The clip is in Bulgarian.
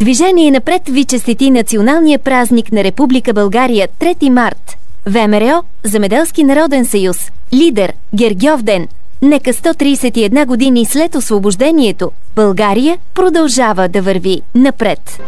Движение напред ви честити националния празник на Република България 3 март. ВМРО, Замеделски народен съюз, лидер Гергьовден. Нека 131 години след освобождението, България продължава да върви напред.